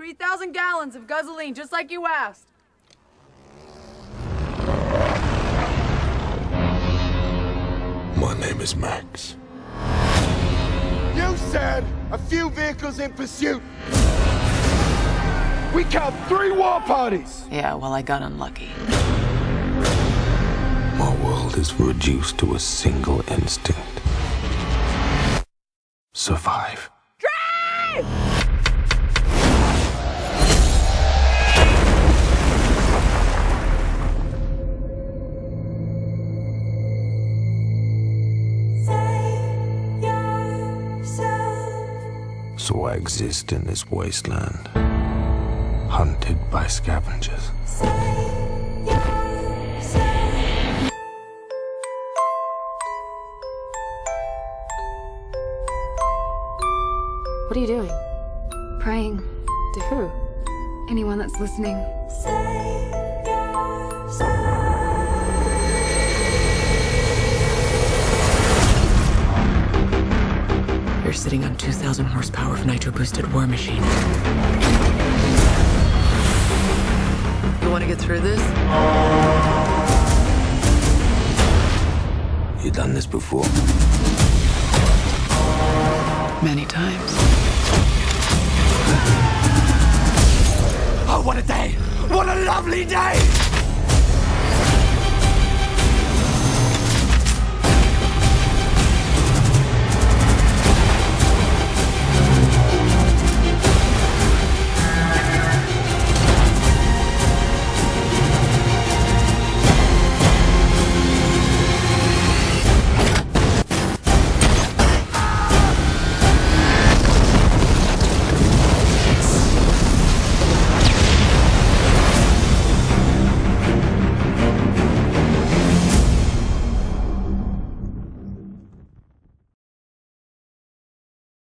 3,000 gallons of gasoline, just like you asked. My name is Max. You said a few vehicles in pursuit. We count three war parties. Yeah, well, I got unlucky. My world is reduced to a single instinct survive. So I exist in this wasteland, hunted by scavengers. What are you doing? Praying. To who? Anyone that's listening. You're sitting on 2,000 horsepower of nitro boosted war machine. You want to get through this? You've done this before? Many times. Oh, what a day! What a lovely day!